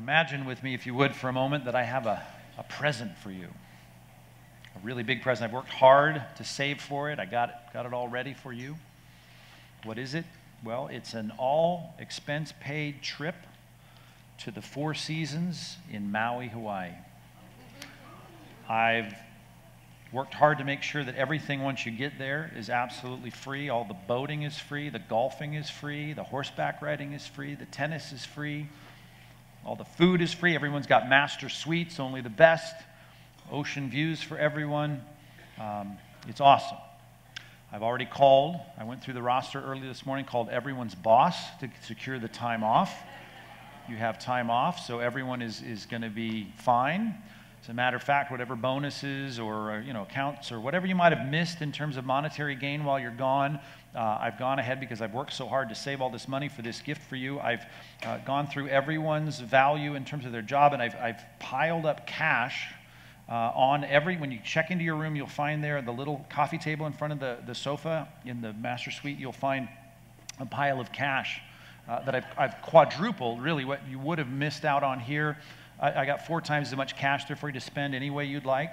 imagine with me, if you would, for a moment, that I have a, a present for you. A really big present. I've worked hard to save for it. I got it, got it all ready for you. What is it? Well, it's an all expense paid trip to the Four Seasons in Maui, Hawaii. I've worked hard to make sure that everything once you get there is absolutely free. All the boating is free, the golfing is free, the horseback riding is free, the tennis is free, all the food is free. Everyone's got master suites, only the best, ocean views for everyone. Um, it's awesome. I've already called, I went through the roster early this morning, called everyone's boss to secure the time off. You have time off, so everyone is, is going to be fine. As a matter of fact, whatever bonuses or you know accounts or whatever you might have missed in terms of monetary gain while you're gone, uh, I've gone ahead because I've worked so hard to save all this money for this gift for you. I've uh, gone through everyone's value in terms of their job, and I've, I've piled up cash uh, on every. When you check into your room, you'll find there the little coffee table in front of the, the sofa in the master suite. You'll find a pile of cash. Uh, that I've, I've quadrupled really what you would have missed out on here I, I got four times as much cash there for you to spend any way you'd like.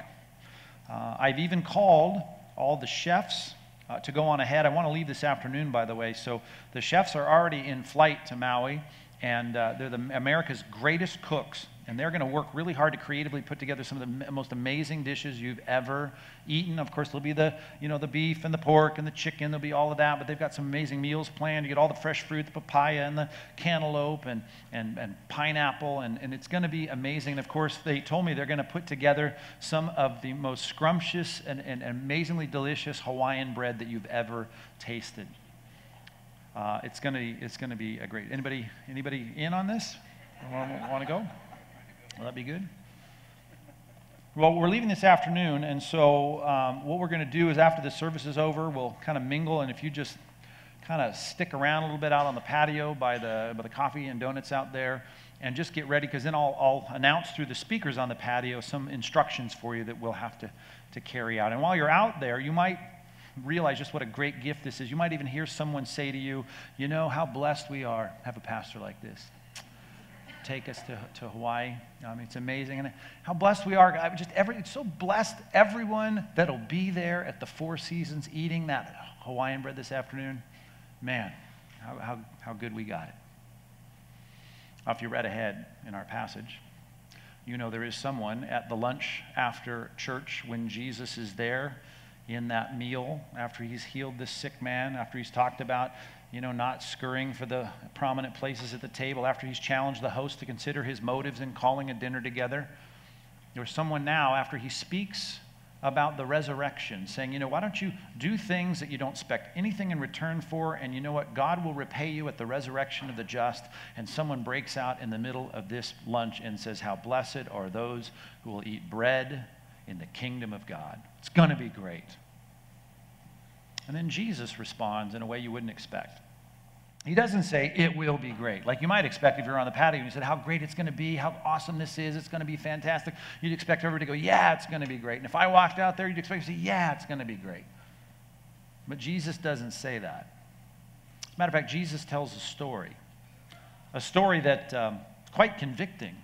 Uh, I've even called all the chefs uh, to go on ahead. I want to leave this afternoon, by the way. So the chefs are already in flight to Maui, and uh, they're the America's greatest cooks and they're going to work really hard to creatively put together some of the most amazing dishes you've ever eaten. Of course, there'll be the, you know, the beef and the pork and the chicken. There'll be all of that, but they've got some amazing meals planned. You get all the fresh fruit, the papaya and the cantaloupe and, and, and pineapple, and, and it's going to be amazing. And of course, they told me they're going to put together some of the most scrumptious and, and amazingly delicious Hawaiian bread that you've ever tasted. Uh, it's going to it's going to be a great. Anybody anybody in on this? Want, want to go? Will that be good? Well, we're leaving this afternoon, and so um, what we're going to do is after the service is over, we'll kind of mingle, and if you just kind of stick around a little bit out on the patio by the, by the coffee and donuts out there, and just get ready, because then I'll, I'll announce through the speakers on the patio some instructions for you that we'll have to, to carry out. And while you're out there, you might realize just what a great gift this is. You might even hear someone say to you, You know how blessed we are to have a pastor like this take us to, to Hawaii. Mean, it's amazing. And how blessed we are. I just every, it's so blessed, everyone that'll be there at the Four Seasons eating that Hawaiian bread this afternoon. Man, how, how, how good we got it. Now, if you read ahead in our passage, you know there is someone at the lunch after church when Jesus is there in that meal after he's healed this sick man, after he's talked about you know, not scurrying for the prominent places at the table after he's challenged the host to consider his motives in calling a dinner together. There's someone now, after he speaks about the resurrection, saying, you know, why don't you do things that you don't expect anything in return for, and you know what? God will repay you at the resurrection of the just. And someone breaks out in the middle of this lunch and says, How blessed are those who will eat bread in the kingdom of God. It's going to be great. And then Jesus responds in a way you wouldn't expect. He doesn't say, it will be great. Like you might expect if you're on the patio and you said, how great it's going to be, how awesome this is, it's going to be fantastic. You'd expect everybody to go, yeah, it's going to be great. And if I walked out there, you'd expect to say, yeah, it's going to be great. But Jesus doesn't say that. As a matter of fact, Jesus tells a story, a story that um, quite convicting,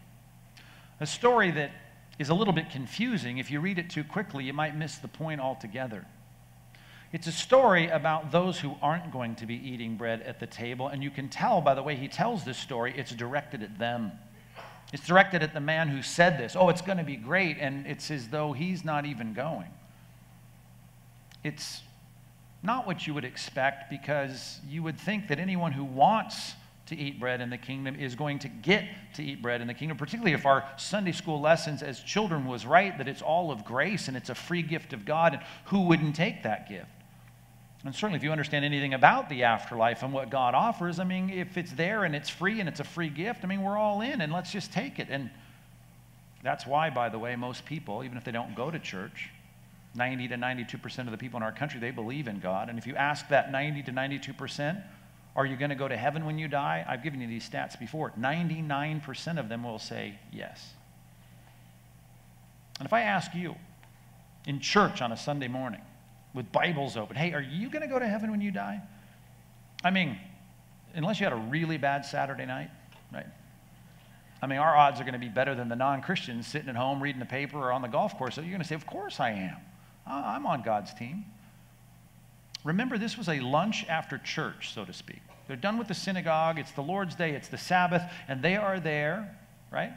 a story that is a little bit confusing. If you read it too quickly, you might miss the point altogether. It's a story about those who aren't going to be eating bread at the table, and you can tell by the way he tells this story, it's directed at them. It's directed at the man who said this. Oh, it's going to be great, and it's as though he's not even going. It's not what you would expect because you would think that anyone who wants to eat bread in the kingdom is going to get to eat bread in the kingdom, particularly if our Sunday school lessons as children was right, that it's all of grace and it's a free gift of God, and who wouldn't take that gift? And certainly, if you understand anything about the afterlife and what God offers, I mean, if it's there and it's free and it's a free gift, I mean, we're all in and let's just take it. And that's why, by the way, most people, even if they don't go to church, 90 to 92% of the people in our country, they believe in God. And if you ask that 90 to 92%, are you going to go to heaven when you die? I've given you these stats before. 99% of them will say yes. And if I ask you in church on a Sunday morning, with Bibles open. Hey, are you going to go to heaven when you die? I mean, unless you had a really bad Saturday night, right? I mean, our odds are going to be better than the non Christians sitting at home reading the paper or on the golf course. So you're going to say, Of course I am. I'm on God's team. Remember, this was a lunch after church, so to speak. They're done with the synagogue. It's the Lord's Day. It's the Sabbath. And they are there, right?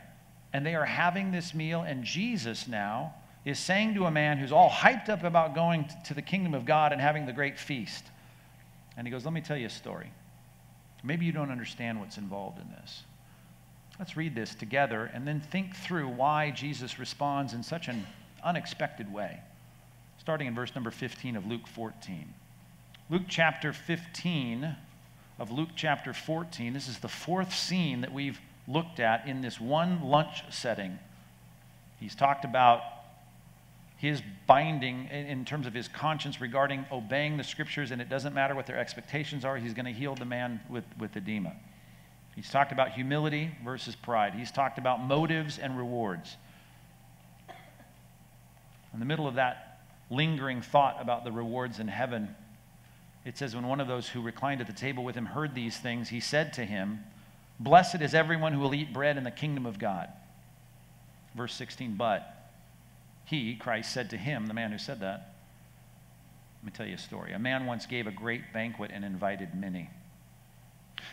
And they are having this meal. And Jesus now is saying to a man who's all hyped up about going to the kingdom of God and having the great feast. And he goes, Let me tell you a story. Maybe you don't understand what's involved in this. Let's read this together and then think through why Jesus responds in such an unexpected way. Starting in verse number 15 of Luke 14. Luke chapter 15 of Luke chapter 14. This is the fourth scene that we've looked at in this one lunch setting. He's talked about his binding in terms of his conscience regarding obeying the scriptures, and it doesn't matter what their expectations are, he's going to heal the man with, with edema. He's talked about humility versus pride. He's talked about motives and rewards. In the middle of that lingering thought about the rewards in heaven, it says, When one of those who reclined at the table with him heard these things, he said to him, Blessed is everyone who will eat bread in the kingdom of God. Verse 16, but he, Christ, said to him, the man who said that, let me tell you a story. A man once gave a great banquet and invited many.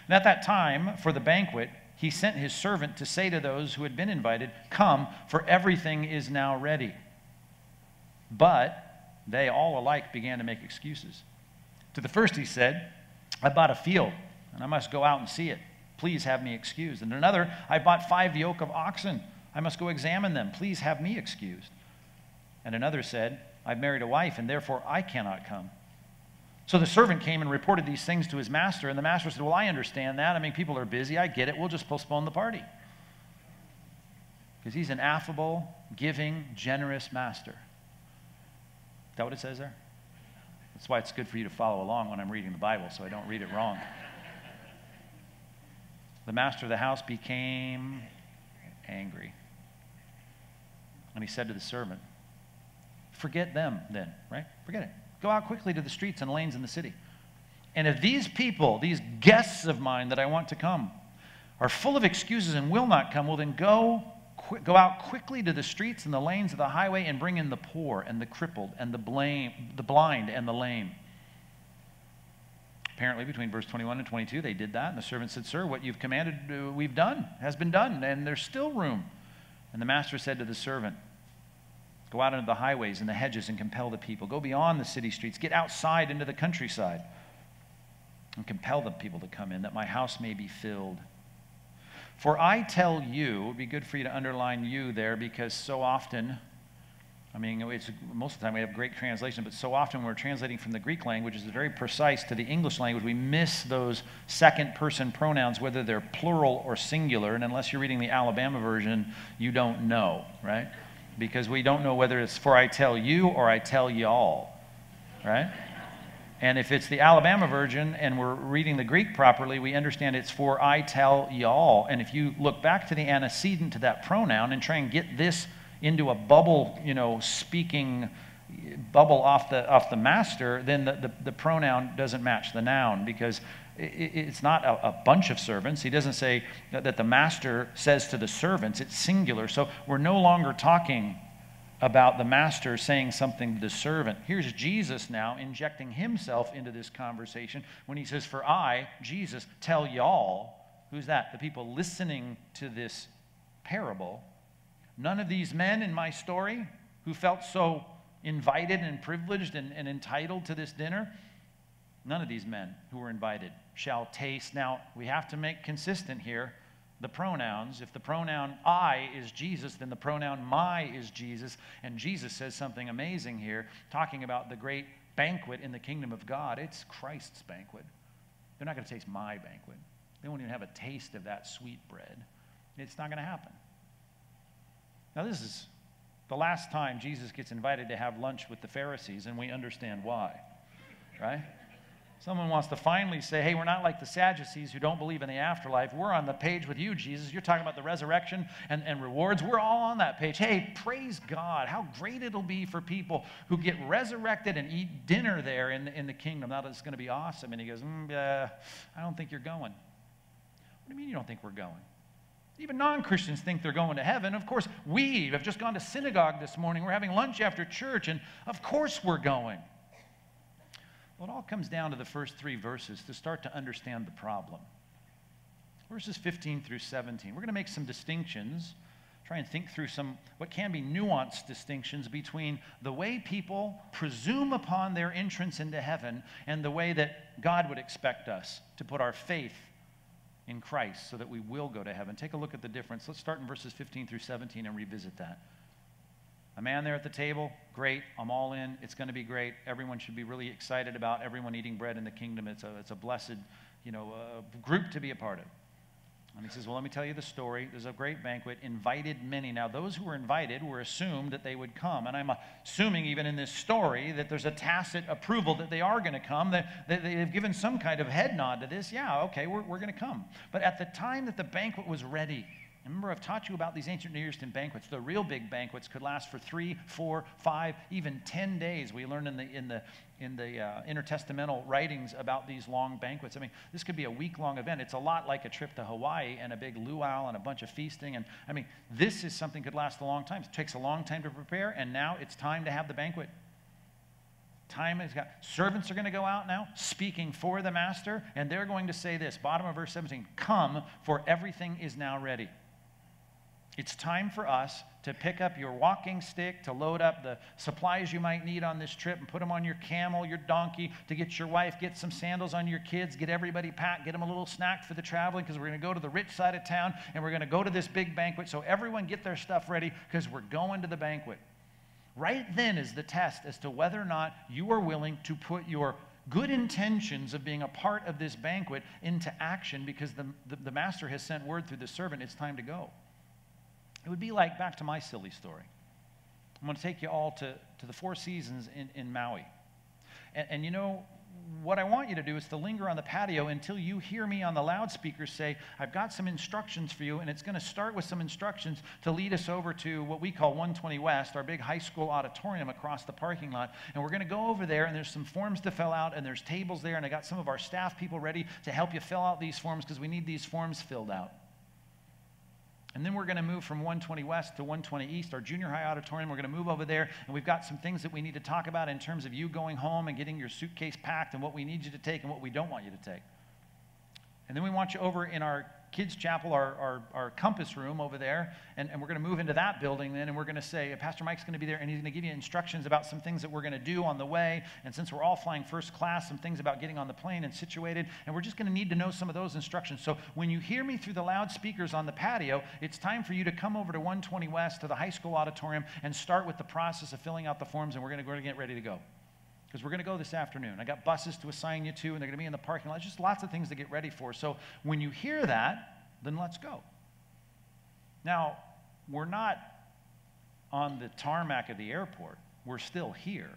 And at that time, for the banquet, he sent his servant to say to those who had been invited, Come, for everything is now ready. But they all alike began to make excuses. To the first, he said, I bought a field, and I must go out and see it. Please have me excused. And another, I bought five yoke of oxen. I must go examine them. Please have me excused. And another said, I've married a wife, and therefore I cannot come. So the servant came and reported these things to his master, and the master said, Well, I understand that. I mean, people are busy. I get it. We'll just postpone the party. Because he's an affable, giving, generous master. Is that what it says there? That's why it's good for you to follow along when I'm reading the Bible so I don't read it wrong. The master of the house became angry. And he said to the servant, Forget them then, right? Forget it. Go out quickly to the streets and lanes in the city. And if these people, these guests of mine that I want to come, are full of excuses and will not come, well, then go, qu- go out quickly to the streets and the lanes of the highway and bring in the poor and the crippled and the, blame, the blind and the lame. Apparently, between verse 21 and 22, they did that. And the servant said, Sir, what you've commanded, uh, we've done, has been done, and there's still room. And the master said to the servant, Go out into the highways and the hedges and compel the people. Go beyond the city streets. Get outside into the countryside and compel the people to come in, that my house may be filled. For I tell you, it would be good for you to underline you there because so often, I mean, it's, most of the time we have great translation, but so often when we're translating from the Greek language, it's very precise to the English language. We miss those second person pronouns, whether they're plural or singular. And unless you're reading the Alabama version, you don't know, right? Because we don't know whether it's for I tell you or I tell y'all, right? And if it's the Alabama version and we're reading the Greek properly, we understand it's for I tell y'all. And if you look back to the antecedent to that pronoun and try and get this into a bubble, you know, speaking bubble off the off the master, then the, the, the pronoun doesn't match the noun because it's not a, bunch of servants. He doesn't say that, that the master says to the servants, it's singular. So we're no longer talking about the master saying something to the servant. Here's Jesus now injecting himself into this conversation when he says, For I, Jesus, tell y'all, who's that? The people listening to this parable. None of these men in my story who felt so invited and privileged and, and entitled to this dinner, none of these men who were invited shall taste. Now, we have to make consistent here the pronouns. If the pronoun I is Jesus, then the pronoun my is Jesus. And Jesus says something amazing here, talking about the great banquet in the kingdom of God. It's Christ's banquet. They're not going to taste my banquet, they won't even have a taste of that sweet bread. It's not going to happen. Now, this is the last time Jesus gets invited to have lunch with the Pharisees, and we understand why, right? Someone wants to finally say, hey, we're not like the Sadducees who don't believe in the afterlife. We're on the page with you, Jesus. You're talking about the resurrection and, and rewards. We're all on that page. Hey, praise God. How great it'll be for people who get resurrected and eat dinner there in, in the kingdom. That's going to be awesome. And he goes, mm, uh, I don't think you're going. What do you mean you don't think we're going? Even non Christians think they're going to heaven. Of course, we have just gone to synagogue this morning. We're having lunch after church, and of course we're going. Well, it all comes down to the first three verses to start to understand the problem. Verses 15 through 17. We're going to make some distinctions, try and think through some what can be nuanced distinctions between the way people presume upon their entrance into heaven and the way that God would expect us to put our faith in Christ so that we will go to heaven. Take a look at the difference. Let's start in verses 15 through 17 and revisit that. A man there at the table, great. I'm all in. It's going to be great. Everyone should be really excited about everyone eating bread in the kingdom. It's a, it's a blessed you know, uh, group to be a part of. And he says, Well, let me tell you the story. There's a great banquet, invited many. Now, those who were invited were assumed that they would come. And I'm assuming, even in this story, that there's a tacit approval that they are going to come, that, that they've given some kind of head nod to this. Yeah, okay, we're, we're going to come. But at the time that the banquet was ready, Remember, I've taught you about these ancient Near Eastern banquets. The real big banquets could last for three, four, five, even ten days. We learn in the in the in the uh, intertestamental writings about these long banquets. I mean, this could be a week-long event. It's a lot like a trip to Hawaii and a big luau and a bunch of feasting. And I mean, this is something could last a long time. It takes a long time to prepare, and now it's time to have the banquet. Time has got servants are going to go out now speaking for the master, and they're going to say this. Bottom of verse 17: "Come, for everything is now ready." It's time for us to pick up your walking stick, to load up the supplies you might need on this trip and put them on your camel, your donkey, to get your wife, get some sandals on your kids, get everybody packed, get them a little snack for the traveling because we're going to go to the rich side of town and we're going to go to this big banquet. So everyone get their stuff ready because we're going to the banquet. Right then is the test as to whether or not you are willing to put your good intentions of being a part of this banquet into action because the, the, the master has sent word through the servant, it's time to go. It would be like, back to my silly story. I'm going to take you all to, to the Four Seasons in, in Maui. And, and you know, what I want you to do is to linger on the patio until you hear me on the loudspeaker say, I've got some instructions for you, and it's going to start with some instructions to lead us over to what we call 120 West, our big high school auditorium across the parking lot. And we're going to go over there, and there's some forms to fill out, and there's tables there, and I got some of our staff people ready to help you fill out these forms because we need these forms filled out. And then we're going to move from 120 West to 120 East, our junior high auditorium. We're going to move over there, and we've got some things that we need to talk about in terms of you going home and getting your suitcase packed and what we need you to take and what we don't want you to take. And then we want you over in our kids' chapel, our, our, our compass room over there, and, and we're going to move into that building then, and we're going to say, Pastor Mike's going to be there, and he's going to give you instructions about some things that we're going to do on the way. And since we're all flying first class, some things about getting on the plane and situated, and we're just going to need to know some of those instructions. So when you hear me through the loudspeakers on the patio, it's time for you to come over to 120 West to the high school auditorium and start with the process of filling out the forms, and we're going to, get ready to go because we're going to go this afternoon. I got buses to assign you to, and they're going to be in the parking lot. Just lots of things to get ready for. So when you hear that, then let's go. Now, we're not on the tarmac of the airport, we're still here.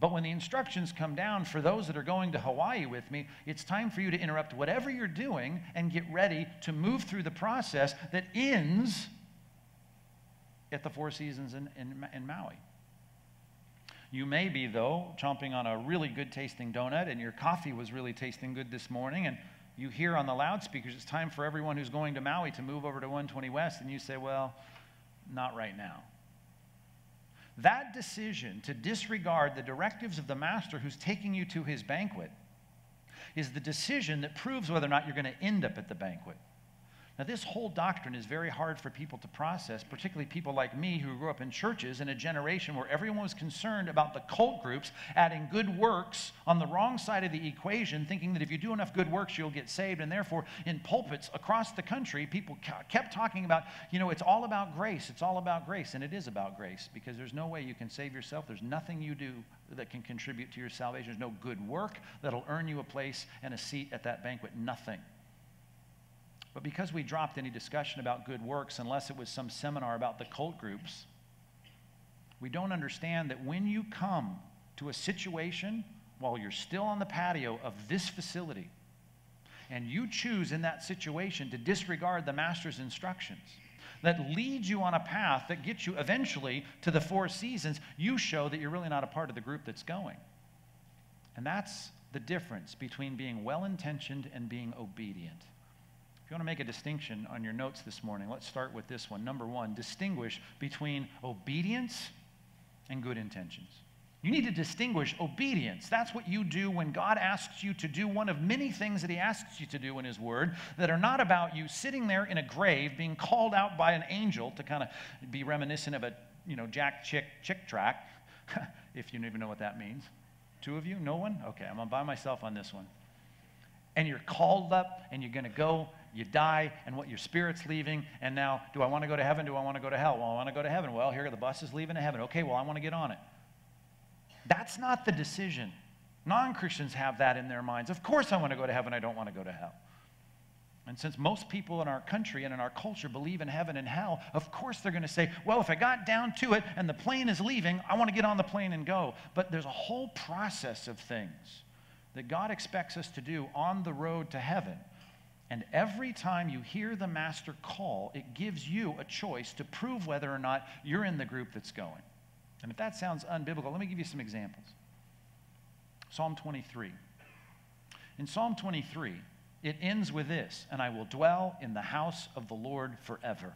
But when the instructions come down for those that are going to Hawaii with me, it's time for you to interrupt whatever you're doing and get ready to move through the process that ends at the Four Seasons in, in, in Maui. You may be, though, chomping on a really good tasting donut, and your coffee was really tasting good this morning, and you hear on the loudspeakers it's time for everyone who's going to Maui to move over to 120 West, and you say, Well, not right now. That decision to disregard the directives of the master who's taking you to his banquet is the decision that proves whether or not you're going to end up at the banquet. Now, this whole doctrine is very hard for people to process, particularly people like me who grew up in churches in a generation where everyone was concerned about the cult groups adding good works on the wrong side of the equation, thinking that if you do enough good works, you'll get saved. And therefore, in pulpits across the country, people kept talking about, you know, it's all about grace. It's all about grace. And it is about grace because there's no way you can save yourself. There's nothing you do that can contribute to your salvation. There's no good work that'll earn you a place and a seat at that banquet. Nothing. But because we dropped any discussion about good works, unless it was some seminar about the cult groups, we don't understand that when you come to a situation while you're still on the patio of this facility, and you choose in that situation to disregard the master's instructions, that leads you on a path that gets you eventually to the four seasons, you show that you're really not a part of the group that's going. And that's the difference between being well intentioned and being obedient. You want to make a distinction on your notes this morning, let's start with this one. Number one, distinguish between obedience and good intentions. You need to distinguish obedience. That's what you do when God asks you to do one of many things that He asks you to do in His Word that are not about you sitting there in a grave being called out by an angel to kind of be reminiscent of a you know Jack Chick Chick tract, if you don't even know what that means. Two of you? No one? Okay, I'm by myself on this one. And you're called up and you're going to go, you die, and what your spirit's leaving. And now, do I want to go to heaven? Do I want to go to hell? Well, I want to go to heaven. Well, here the bus is leaving to heaven. Okay, well, I want to get on it. That's not the decision. Non Christians have that in their minds. Of course, I want to go to heaven. I don't want to go to hell. And since most people in our country and in our culture believe in heaven and hell, of course they're going to say, well, if I got down to it and the plane is leaving, I want to get on the plane and go. But there's a whole process of things that God expects us to do on the road to heaven. And every time you hear the master call, it gives you a choice to prove whether or not you're in the group that's going. And if that sounds unbiblical, let me give you some examples. Psalm 23. In Psalm 23, it ends with this And I will dwell in the house of the Lord forever.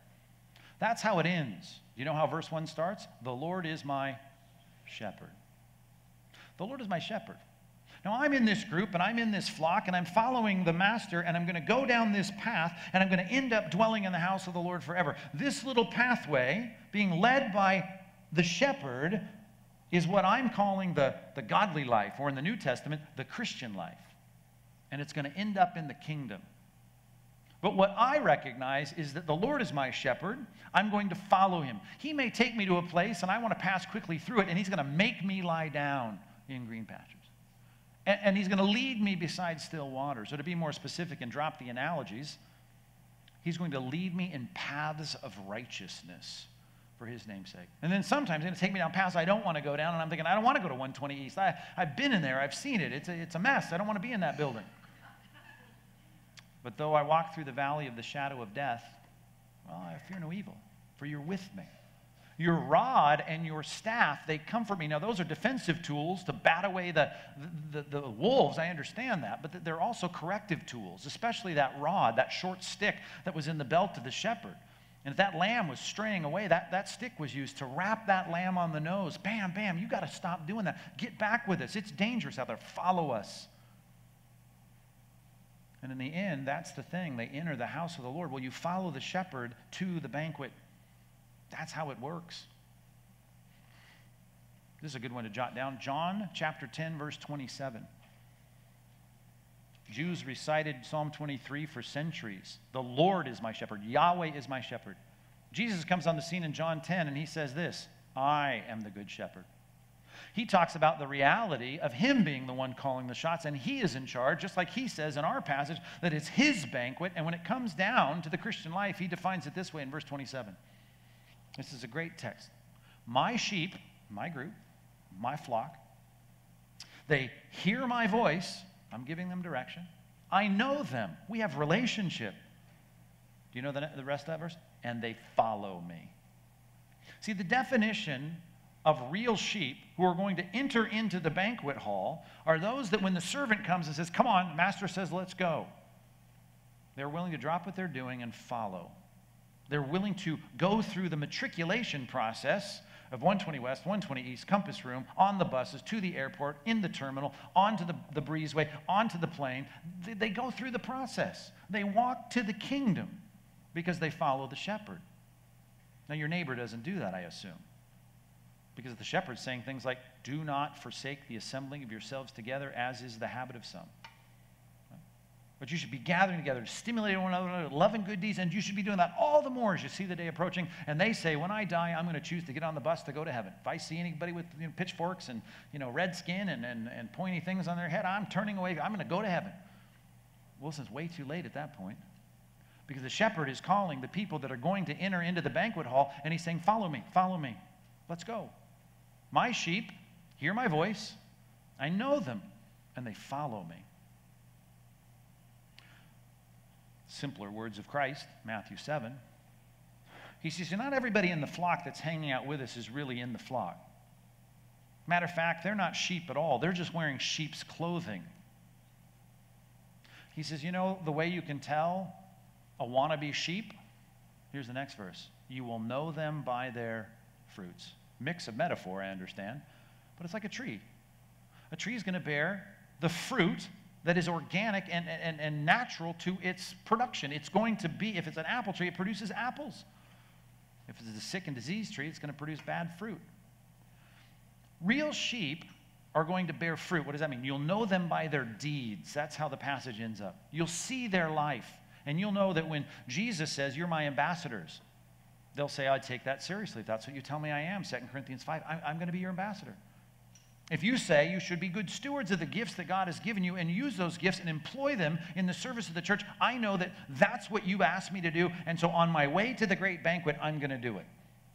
That's how it ends. Do you know how verse 1 starts? The Lord is my shepherd. The Lord is my shepherd. Now, I'm in this group and I'm in this flock and I'm following the master and I'm going to go down this path and I'm going to end up dwelling in the house of the Lord forever. This little pathway, being led by the shepherd is what I'm calling the, the godly life, or in the New Testament, the Christian life. And it's going to end up in the kingdom. But what I recognize is that the Lord is my shepherd. I'm going to follow him. He may take me to a place and I want to pass quickly through it, and he's going to make me lie down in green pastures. And, and he's going to lead me beside still waters. So, to be more specific and drop the analogies, he's going to lead me in paths of righteousness for his namesake. And then sometimes he's going to take me down paths I don't want to go down, and I'm thinking, I don't want to go to 120 East. I, I've been in there, I've seen it. It's a, it's a mess. I don't want to be in that building. But though I walk through the valley of the shadow of death, well, I fear no evil, for you're with me. Your rod and your staff, they comfort me. Now, those are defensive tools to bat away the, the, the, the, wolves. I understand that. But they're also corrective tools, especially that rod, that short stick that was in the belt of the shepherd. And if that lamb was straying away, that, that stick was used to rap that lamb on the nose. Bam, bam, you got to stop doing that. Get back with us. It's dangerous out there. Follow us. And in the end, that's the thing. They enter the house of the Lord. Well, you follow the shepherd to the banquet. That's how it works. This is a good one to jot down. John chapter 10, verse 27. Jews recited Psalm 23 for centuries. The Lord is my shepherd, Yahweh is my shepherd. Jesus comes on the scene in John 10 and he says this I am the good shepherd. He talks about the reality of him being the one calling the shots, and he is in charge, just like he says in our passage that it's his banquet. And when it comes down to the Christian life, he defines it this way in verse 27. This is a great text. My sheep, my group, my flock, they hear my voice I'm giving them direction. I know them. We have relationship. Do you know the, the rest of that verse? And they follow me. See, the definition of real sheep who are going to enter into the banquet hall are those that when the servant comes and says, Come on, master says, let's go, they're willing to drop what they're doing and follow. They're willing to go through the matriculation process of 120 West, 120 East, Compass Room, on the buses, to the airport, in the terminal, onto the, the breezeway, onto the plane. They, they go through the process. They walk to the kingdom because they follow the shepherd. Now, your neighbor doesn't do that, I assume. Because the shepherd's saying things like, Do not forsake the assembling of yourselves together, as is the habit of some. But you should be gathering together to stimulate one another, loving good deeds, and you should be doing that all the more as you see the day approaching. And they say, when I die, I'm going to choose to get on the bus to go to heaven. If I see anybody with you know, pitchforks and you know, red skin and, and, and pointy things on their head, I'm turning away. I'm going to go to heaven. It's way too late at that point. Because the shepherd is calling the people that are going to enter into the banquet hall, and he's saying, Follow me, follow me. Let's go. My sheep hear my voice, I know them, and they follow me. Simpler words of Christ, Matthew 7. He says, Not everybody in the flock that's hanging out with us is really in the flock. Matter of fact, they're not sheep at all, they're just wearing sheep's clothing. He says, You know, the way you can tell a wannabe sheep, here's the next verse you will know them by their fruits. Mix of metaphor, I understand, but it's like a tree. A tree is going to bear the fruit that is organic and, and, and natural to its production. It's going to be, if it's an apple tree, it produces apples. If it's a sick and diseased tree, it's going to produce bad fruit. Real sheep are going to bear fruit. What does that mean? You'll know them by their deeds. That's how the passage ends up. You'll see their life. And you'll know that when Jesus says, You're my ambassadors, they'll say, I take that seriously. If that's what you tell me I am, 2 Corinthians 5, I'm, I'm going to be your ambassador. If you say you should be good stewards of the gifts that God has given you and use those gifts and employ them in the service of the church, I know that that's what you asked me to do. And so on my way to the great banquet, I'm going to do it.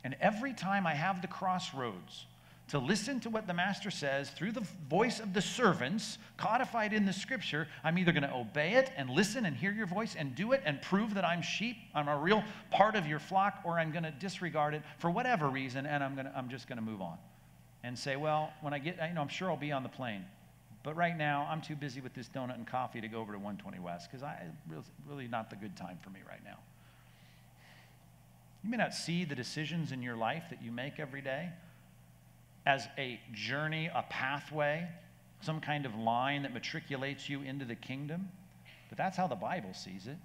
And every time I have the crossroads to listen to what the master says through the voice of the servants codified in the scripture, I'm either going to obey it and listen and hear your voice and do it and prove that I'm sheep, I'm a real part of your flock, or I'm going to disregard it for whatever reason and I'm, going to, I'm just going to move on and say, well, when I get, you know, I'm sure I'll be on the plane. But right now, I'm too busy with this donut and coffee to go over to 120 West because I really, really not the good time for me right now. You may not see the decisions in your life that you make every day as a journey, a pathway, some kind of line that matriculates you into the kingdom, but that's how the Bible sees it.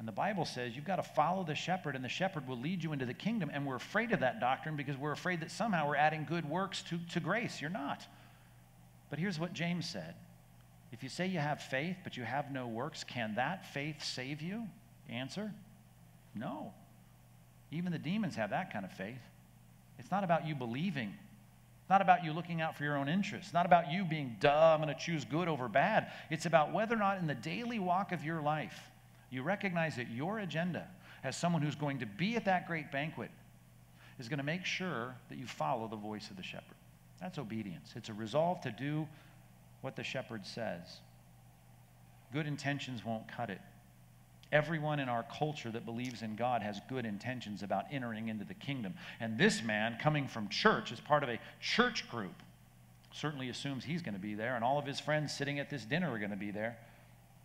And the Bible says you've got to follow the shepherd, and the shepherd will lead you into the kingdom. And we're afraid of that doctrine because we're afraid that somehow we're adding good works to, to grace. You're not. But here's what James said If you say you have faith, but you have no works, can that faith save you? Answer No. Even the demons have that kind of faith. It's not about you believing. It's not about you looking out for your own interests. It's not about you being, duh, I'm going to choose good over bad. It's about whether or not in the daily walk of your life, you recognize that your agenda, as someone who's going to be at that great banquet, is going to make sure that you follow the voice of the shepherd. That's obedience. It's a resolve to do what the shepherd says. Good intentions won't cut it. Everyone in our culture that believes in God has good intentions about entering into the kingdom. And this man, coming from church, as part of a church group, certainly assumes he's going to be there, and all of his friends sitting at this dinner are going to be there.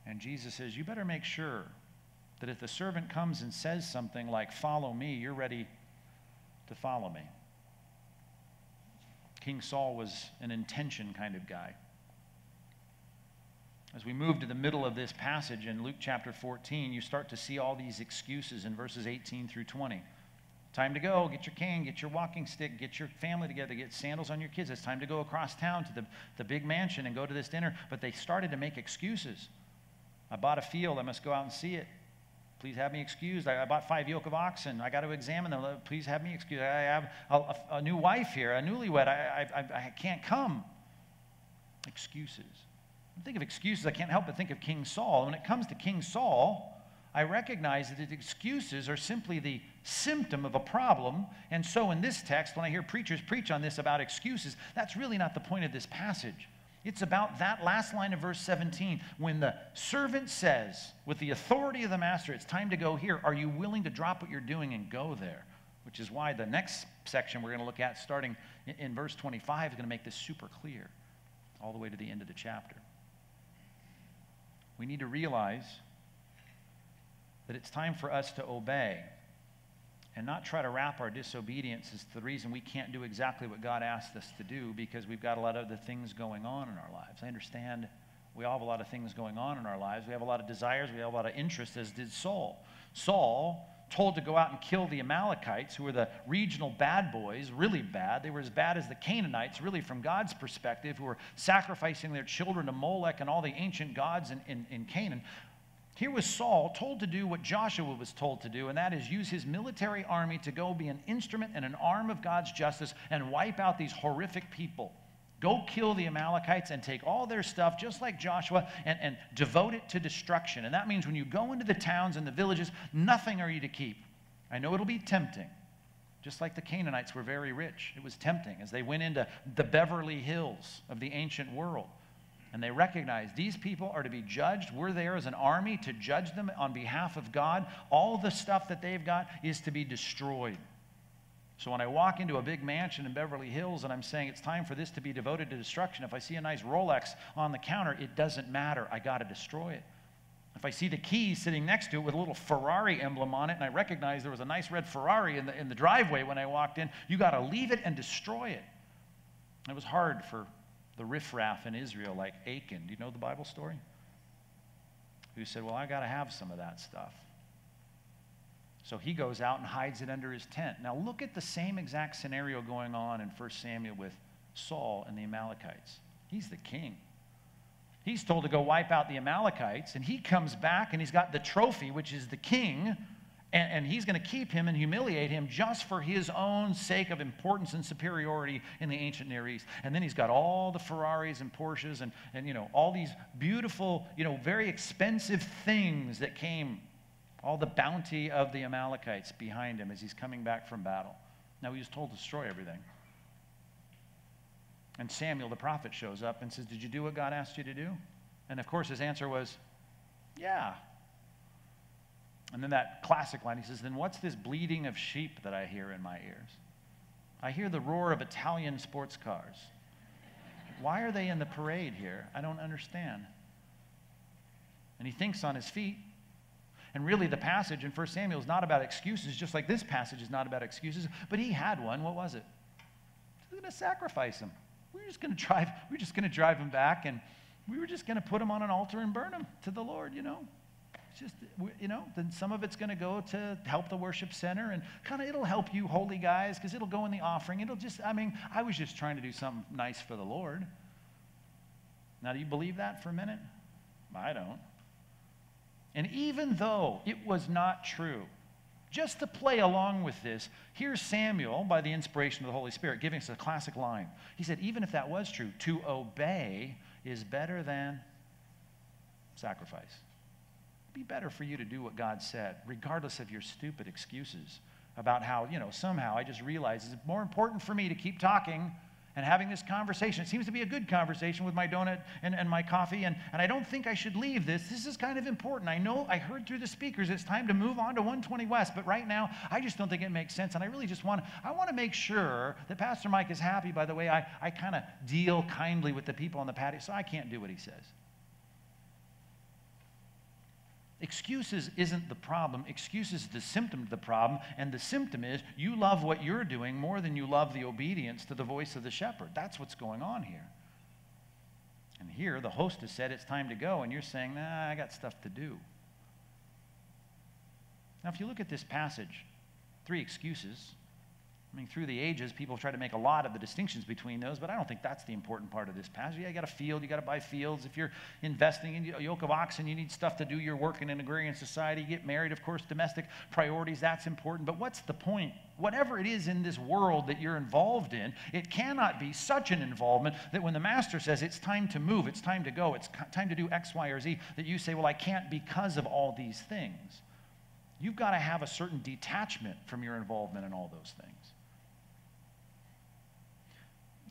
And Jesus says, You better make sure that if the servant comes and says something like, Follow me, you're ready to follow me. King Saul was an intention kind of guy. As we move to the middle of this passage in Luke chapter 14, you start to see all these excuses in verses 18 through 20. Time to go. Get your cane, get your walking stick, get your family together, get sandals on your kids. It's time to go across town to the, the big mansion and go to this dinner. But they started to make excuses. I bought a field. I must go out and see it. Please have me excused. I, I bought five yoke of oxen. I got to examine them. Please have me excused. I have a, a, a new wife here, a newlywed. I, I, I can't come. Excuses. I think of excuses. I can't help but think of King Saul. When it comes to King Saul, I recognize that excuses are simply the symptom of a problem. And so, in this text, when I hear preachers preach on this about excuses, that's really not the point of this passage. It's about that last line of verse 17 when the servant says, with the authority of the master, it's time to go here. Are you willing to drop what you're doing and go there? Which is why the next section we're going to look at, starting in, verse 25, is going to make this super clear all the way to the end of the chapter. We need to realize that it's time for us to obey and not try to wrap our disobedience as the reason we can't do exactly what God asked us to do because we've got a lot of other things going on in our lives. I understand we all have a lot of things going on in our lives. We have a lot of desires, we have a lot of interests, as did Saul. Saul, told to go out and kill the Amalekites, who were the regional bad boys, really bad. They were as bad as the Canaanites, really, from God's perspective, who were sacrificing their children to Molech and all the ancient gods in, in, in Canaan. Here was Saul told to do what Joshua was told to do, and that is use his military army to go be an instrument and an arm of God's justice and wipe out these horrific people. Go kill the Amalekites and take all their stuff, just like Joshua, and, and devote it to destruction. And that means when you go into the towns and the villages, nothing are you to keep. I know it'll be tempting. Just like the Canaanites were very rich, it was tempting as they went into the Beverly Hills of the ancient world and they recognize these people are to be judged. We're there as an army to judge them on behalf of God. All the stuff that they've got is to be destroyed. So when I walk into a big mansion in Beverly Hills and I'm saying it's time for this to be devoted to destruction, if I see a nice Rolex on the counter, it doesn't matter. I got to destroy it. If I see the key sitting next to it with a little Ferrari emblem on it, and I recognize there was a nice red Ferrari in the, in the driveway when I walked in, you got to leave it and destroy it. It was hard for the riffraff in Israel, like Achan. Do you know the Bible story? Who said, Well, I got to have some of that stuff. So he goes out and hides it under his tent. Now, look at the same exact scenario going on in 1 Samuel with Saul and the Amalekites. He's the king. He's told to go wipe out the Amalekites, and he comes back and he's got the trophy, which is the king, and, and he's going to keep him and humiliate him just for his own sake of importance and superiority in the ancient Near East. And then he's got all the Ferraris and Porsches and, and you know, all these beautiful, you know, very expensive things that came all the bounty of the Amalekites behind him as he's coming back from battle. Now, he was told to destroy everything. And Samuel, the prophet, shows up and says, Did you do what God asked you to do? And of course, his answer was, Yeah. And then that classic line, he says, Then what's this bleating of sheep that I hear in my ears? I hear the roar of Italian sports cars. Why are they in the parade here? I don't understand. And he thinks on his feet. And really, the passage in 1 Samuel is not about excuses, just like this passage is not about excuses. But he had one. What was it? He's going to sacrifice him. We were just going to drive. We were just going to drive him back, and we were just going to put him on an altar and burn him to the Lord. You know, just you know. Then some of it's going to go to help the worship center, and kind of it'll help you, holy guys, because it'll go in the offering. It'll just. I mean, I was just trying to do something nice for the Lord. Now, do you believe that for a minute? I don't. And even though it was not true, just to play along with this, here's Samuel, by the inspiration of the Holy Spirit, giving us a classic line. He said, even if that was true, to obey is better than sacrifice. Be better for you to do what God said, regardless of your stupid excuses about how, you know, somehow I just realized it's more important for me to keep talking and having this conversation. It seems to be a good conversation with my donut and, and my coffee, and, and I don't think I should leave this. This is kind of important. I know I heard through the speakers it's time to move on to 120 West, but right now I just don't think it makes sense. And I really just want I want to make sure that Pastor Mike is happy by the way I, I kind of deal kindly with the people on the patio, so I can't do what he says. Excuses isn't the problem. Excuses is the symptom of the problem. And the symptom is you love what you're doing more than you love the obedience to the voice of the shepherd. That's what's going on here. And here, the host has said it's time to go, and you're saying, nah, I got stuff to do. Now, if you look at this passage, three excuses I mean, through the ages, people try to make a lot of the distinctions between those, but I don't think that's the important part of this passage. Yeah, you got a field, you got to buy fields. If you're investing in a yoke of oxen, you need stuff to do. your work in an agrarian society, you get married, of course, domestic priorities, that's important. But what's the point? Whatever it is in this world that you're involved in, it cannot be such an involvement that when the master says it's time to move, it's time to go, it's time to do X, Y, or Z, that you say, well, I can't because of all these things. You've got to have a certain detachment from your involvement in all those things.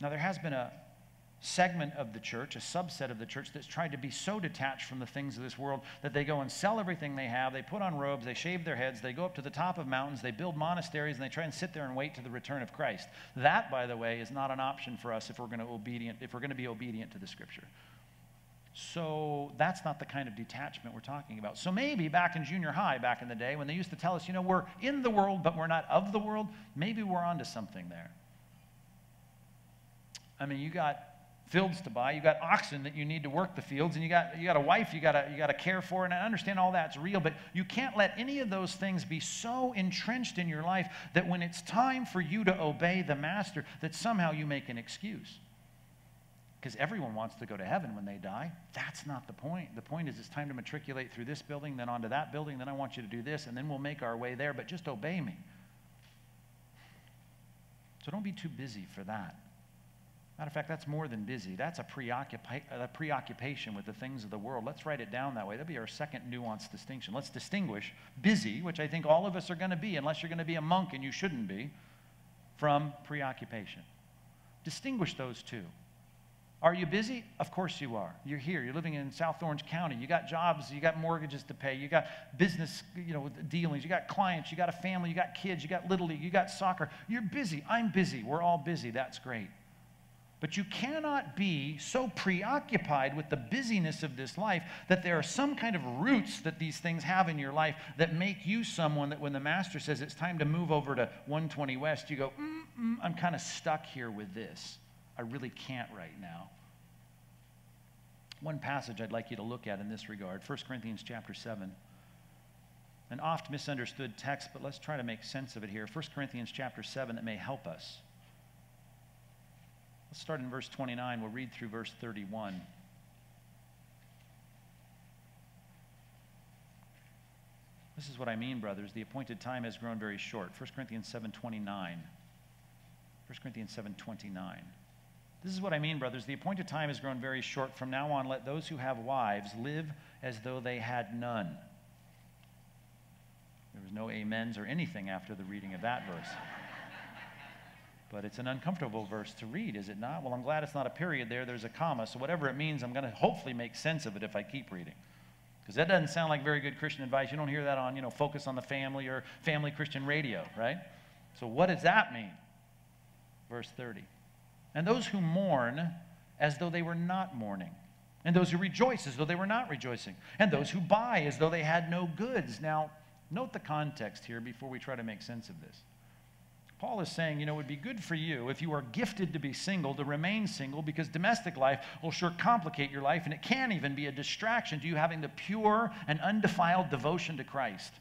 Now, there has been a segment of the church, a subset of the church, that's tried to be so detached from the things of this world that they go and sell everything they have. They put on robes, they shave their heads, they go up to the top of mountains, they build monasteries, and they try and sit there and wait to the return of Christ. That, by the way, is not an option for us if we're going to obedient if we're going to be obedient to the Scripture. So that's not the kind of detachment we're talking about. So maybe back in junior high, back in the day, when they used to tell us, you know, we're in the world, but we're not of the world, maybe we're onto something there. I mean, you got fields to buy, you got oxen that you need to work the fields, and you got, you got a wife you got to you got to care for, and I understand all that's real, but you can't let any of those things be so entrenched in your life that when it's time for you to obey the master, that somehow you make an excuse. Because everyone wants to go to heaven when they die. That's not the point. The point is it's time to matriculate through this building, then onto that building, then I want you to do this, and then we'll make our way there, but just obey me. So don't be too busy for that. Matter of fact, that's more than busy. That's a, preoccupi- uh, a preoccupation with the things of the world. Let's write it down that way. That'll be our second nuanced distinction. Let's distinguish busy, which I think all of us are going to be, unless you're going to be a monk and you shouldn't be, from preoccupation. Distinguish those two. Are you busy? Of course you are. You're here. You're living in South Orange County. You got jobs, you got mortgages to pay, you got business, you know, dealings, you got clients, you got a family, you got kids, you got little league, you got soccer. You're busy. I'm busy. We're all busy. That's great. But you cannot be so preoccupied with the busyness of this life that there are some kind of roots that these things have in your life that make you someone that when the master says it's time to move over to 120 West, you go, mm, I'm kind of stuck here with this. I really can't right now. One passage I'd like you to look at in this regard 1 Corinthians chapter 7. An oft misunderstood text, but let's try to make sense of it here. 1 Corinthians chapter 7 that may help us. Let's start in verse 29. We'll read through verse 31. This is what I mean, brothers. The appointed time has grown very short. 1 Corinthians 7:29. 1 Corinthians 7:29. This is what I mean, brothers. The appointed time has grown very short. From now on, let those who have wives live as though they had none. There was no amens or anything after the reading of that verse. But it's an uncomfortable verse to read, is it not? Well, I'm glad it's not a period there. There's a comma. So, whatever it means, I'm going to hopefully make sense of it if I keep reading. Because that doesn't sound like very good Christian advice. You don't hear that on, you know, Focus on the Family or Family Christian Radio, right? So, what does that mean? Verse 30. And those who mourn as though they were not mourning, and those who rejoice as though they were not rejoicing, and those who buy as though they had no goods. Now, note the context here before we try to make sense of this. Paul is saying, you know, it would be good for you if you are gifted to be single to remain single because domestic life will sure complicate your life and it can even be a distraction to you having the pure and undefiled devotion to Christ,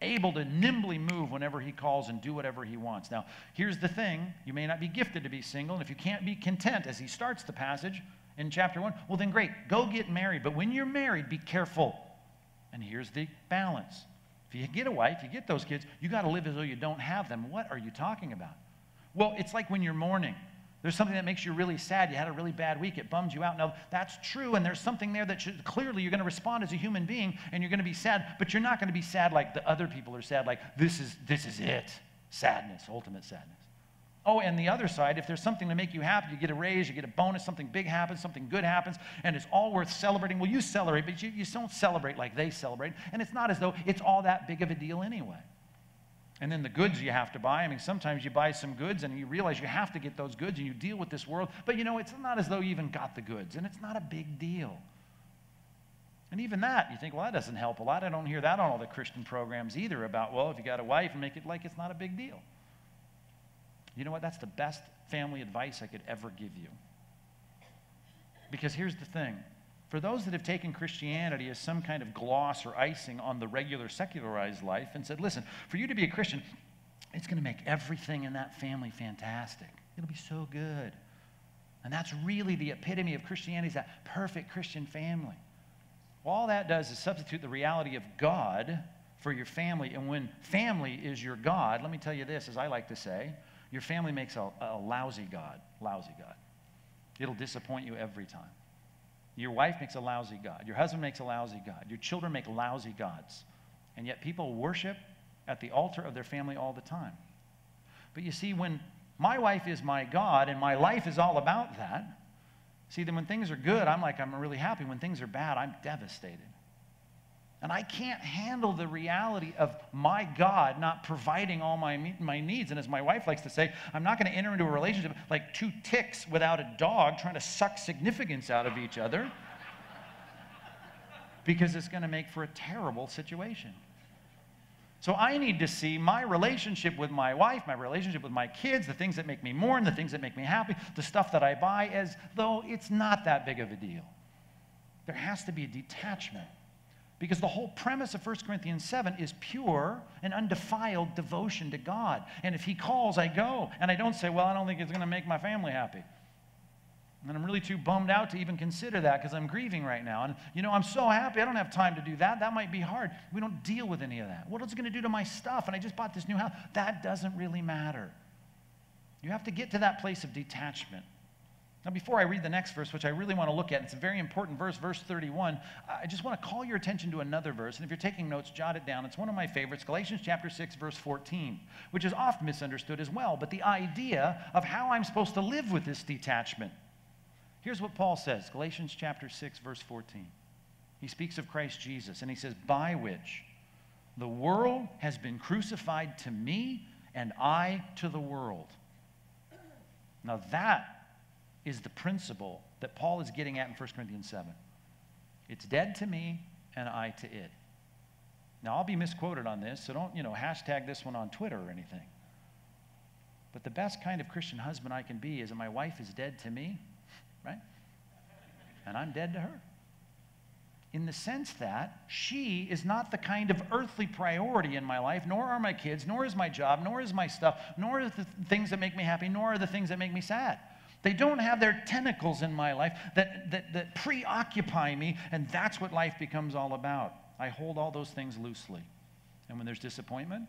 able to nimbly move whenever he calls and do whatever he wants. Now, here's the thing you may not be gifted to be single, and if you can't be content as he starts the passage in chapter 1, well, then great, go get married. But when you're married, be careful. And here's the balance if you get a wife, you get those kids, you got to live as though you don't have them. What are you talking about? Well, it's like when you're mourning. There's something that makes you really sad. You had a really bad week. It bums you out. Now, that's true, and there's something there that should, clearly you're going to respond as a human being, and you're going to be sad, but you're not going to be sad like the other people are sad, like this is, this is it. Sadness, ultimate sadness. Oh, and the other side, if there's something to make you happy, you get a raise, you get a bonus, something big happens, something good happens, and it's all worth celebrating. Well, you celebrate, but you, you don't celebrate like they celebrate. And it's not as though it's all that big of a deal anyway. And then the goods you have to buy. I mean, sometimes you buy some goods and you realize you have to get those goods and you deal with this world. But you know, it's not as though you even got the goods, and it's not a big deal. And even that, you think, well, that doesn't help a lot. I don't hear that on all the Christian programs either about, well, if you got a wife, make it like it's not a big deal. You know what? That's the best family advice I could ever give you. Because here's the thing for those that have taken Christianity as some kind of gloss or icing on the regular secularized life and said, listen, for you to be a Christian, it's going to make everything in that family fantastic. It'll be so good. And that's really the epitome of Christianity is that perfect Christian family. Well, all that does is substitute the reality of God for your family. And when family is your God, let me tell you this, as I like to say, your family makes a, a lousy God. Lousy God. It'll disappoint you every time. Your wife makes a lousy God. Your husband makes a lousy God. Your children make lousy gods. And yet people worship at the altar of their family all the time. But you see, when my wife is my God and my life is all about that, see, then when things are good, I'm like, I'm really happy. When things are bad, I'm devastated. And I can't handle the reality of my God not providing all my, my needs. And as my wife likes to say, I'm not going to enter into a relationship like two ticks without a dog trying to suck significance out of each other because it's going to make for a terrible situation. So I need to see my relationship with my wife, my relationship with my kids, the things that make me mourn, the things that make me happy, the stuff that I buy, as though it's not that big of a deal. There has to be a detachment. Because the whole premise of 1 Corinthians 7 is pure and undefiled devotion to God. And if He calls, I go. And I don't say, well, I don't think it's going to make my family happy. And I'm really too bummed out to even consider that because I'm grieving right now. And, you know, I'm so happy. I don't have time to do that. That might be hard. We don't deal with any of that. What is it going to do to my stuff? And I just bought this new house. That doesn't really matter. You have to get to that place of detachment. Now, before I read the next verse, which I really want to look at, it's a very important verse, verse 31. I just want to call your attention to another verse. And if you're taking notes, jot it down. It's one of my favorites, Galatians chapter 6, verse 14, which is often misunderstood as well. But the idea of how I'm supposed to live with this detachment. Here's what Paul says Galatians chapter 6, verse 14. He speaks of Christ Jesus, and he says, By which the world has been crucified to me, and I to the world. Now, that is the principle that Paul is getting at in 1 Corinthians 7. It's dead to me and I to it. Now, I'll be misquoted on this, so don't, you know, hashtag this one on Twitter or anything. But the best kind of Christian husband I can be is that my wife is dead to me, right? And I'm dead to her. In the sense that she is not the kind of earthly priority in my life, nor are my kids, nor is my job, nor is my stuff, nor are the things that make me happy, nor are the things that make me sad. They don't have their tentacles in my life that, that, that preoccupy me, and that's what life becomes all about. I hold all those things loosely. And when there's disappointment,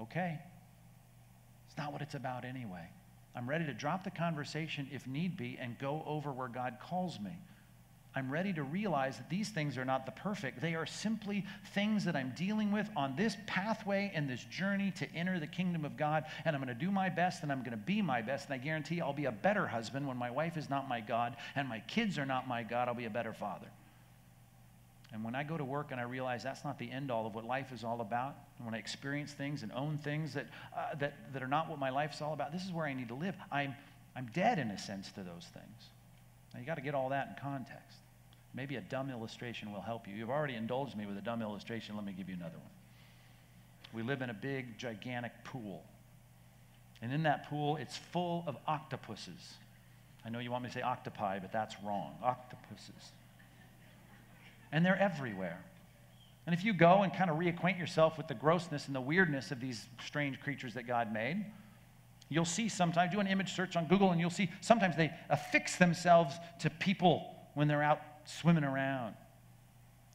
okay. It's not what it's about anyway. I'm ready to drop the conversation if need be and go over where God calls me. I'm ready to realize that these things are not the perfect. They are simply things that I'm dealing with on this pathway and this journey to enter the kingdom of God. And I'm going to do my best and I'm going to be my best. And I guarantee I'll be a better husband when my wife is not my God and my kids are not my God. I'll be a better father. And when I go to work and I realize that's not the end all of what life is all about, and when I experience things and own things that, uh, that, that are not what my life's all about, this is where I need to live. I'm, I'm dead in a sense to those things. Now, you got to get all that in context. Maybe a dumb illustration will help you. You've already indulged me with a dumb illustration. Let me give you another one. We live in a big, gigantic pool. And in that pool, it's full of octopuses. I know you want me to say octopi, but that's wrong. Octopuses and they're everywhere. And if you go and kind of reacquaint yourself with the grossness and the weirdness of these strange creatures that God made, you'll see sometimes, do an image search on Google, and you'll see sometimes they affix themselves to people when they're out swimming around.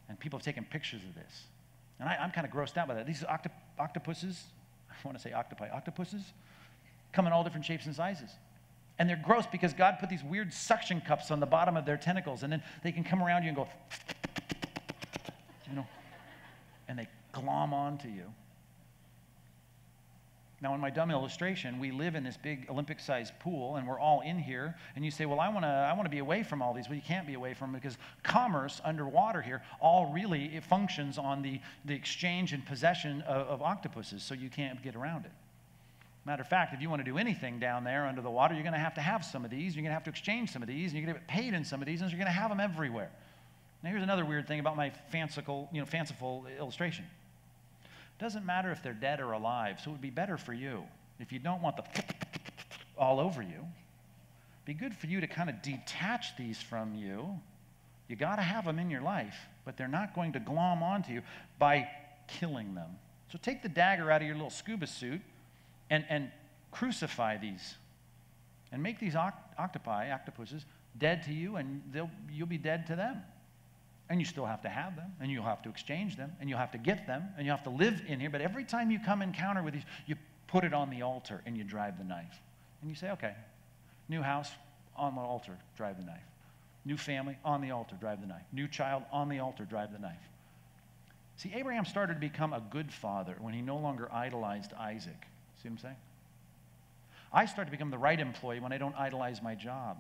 And people have taken pictures of this. And I, am kind of grossed out by that. These octop- octopuses, I want to say octopi, octopuses, come in all different shapes and sizes. And they're gross because God put these weird suction cups on the bottom of their tentacles, and then they can come around you and go you know, and they glom onto you. Now, in my dumb illustration, we live in this big Olympic sized pool and we're all in here. And you say, Well, I want to I wanna be away from all these. Well, you can't be away from them because commerce underwater here all really it functions on the, the exchange and possession of, of octopuses, so you can't get around it. Matter of fact, if you want to do anything down there under the water, you're going to have to have some of these. You're going to have to exchange some of these, and you're going to get paid in some of these, and you're going to have them everywhere. Now, here's another weird thing about my fanciful, you know, fanciful illustration. Doesn't matter if they're dead or alive, so it would be better for you if you don't want the all over you. Be good for you to kind of detach these from you. You got to have them in your life, but they're not going to glom onto you by killing them. So take the dagger out of your little scuba suit and, and crucify these and make these octopi, octopuses, dead to you, and you'll be dead to them. And you still have to have them, and you'll have to exchange them, and you'll have to get them, and you have to live in here. But every time you come encounter with these, you put it on the altar and you drive the knife. And you say, okay, new house, on the altar, drive the knife. New family, on the altar, drive the knife. New child, on the altar, drive the knife. See, Abraham started to become a good father when he no longer idolized Isaac. See what I'm saying? I start to become the right employee when I don't idolize my job.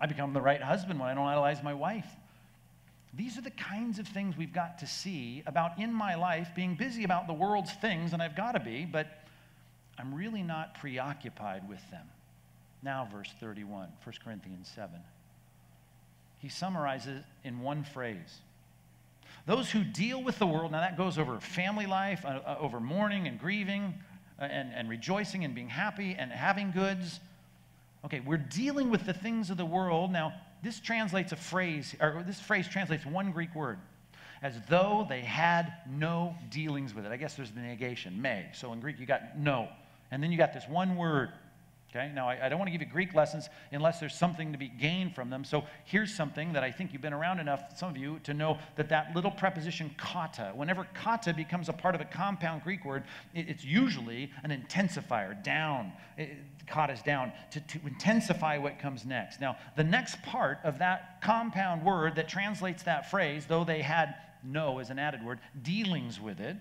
I become the right husband when I don't idolize my wife. These are the kinds of things we've got to see about in my life being busy about the world's things, and I've got to be, but I'm really not preoccupied with them. Now, verse 31, 1 Corinthians 7. He summarizes in one phrase. Those who deal with the world, now that goes over family life, uh, uh over mourning and grieving, uh, and, and rejoicing and being happy and having goods. Okay, we're dealing with the things of the world. Now, this translates a phrase, or this phrase translates one Greek word, as though they had no dealings with it. I guess there's the negation, may. So in Greek, you got no. And then you got this one word, Okay? Now, I, I, don't want to give you Greek lessons unless there's something to be gained from them. So here's something that I think you've been around enough, some of you, to know that that little preposition kata, whenever kata becomes a part of a compound Greek word, it, it's usually an intensifier, down. Kata is down, to, to intensify what comes next. Now, the next part of that compound word that translates that phrase, though they had no as an added word, dealings with it,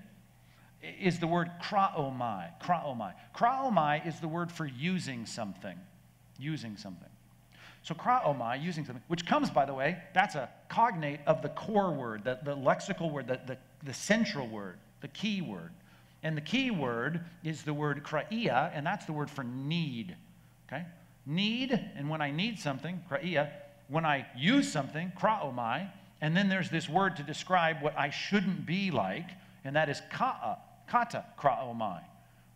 is the word kraomai. Kraomai. Kraomai is the word for using something. Using something. So kraomai, using something, which comes, by the way, that's a cognate of the core word, the, the lexical word, the, the, the central word, the key word. And the key word is the word kraia, and that's the word for need. Okay? Need, and when I need something, kraia, when I use something, kraomai, and then there's this word to describe what I shouldn't be like, and that is ka'a, kata kraomai,